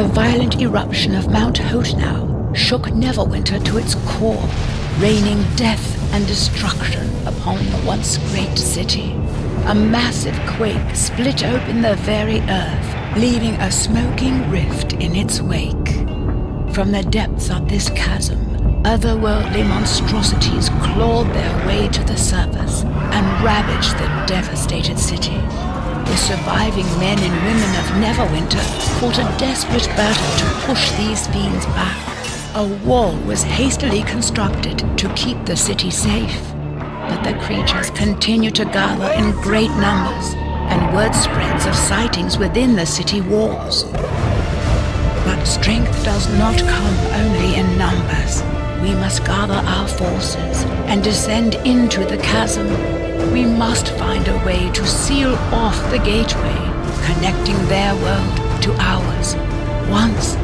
The violent eruption of Mount Hotenow shook Neverwinter to its core, raining death and destruction upon the once great city. A massive quake split open the very earth, leaving a smoking rift in its wake. From the depths of this chasm, otherworldly monstrosities clawed their way to the surface and ravaged the devastated city. The surviving men and women of Neverwinter fought a desperate battle to push these fiends back. A wall was hastily constructed to keep the city safe, but the creatures continued to gather in great numbers, and word spreads of sightings within the city walls. But strength does not come only in numbers. We must gather our forces and descend into the chasm. We must find a way to seal off the gateway, connecting their world to ours, once.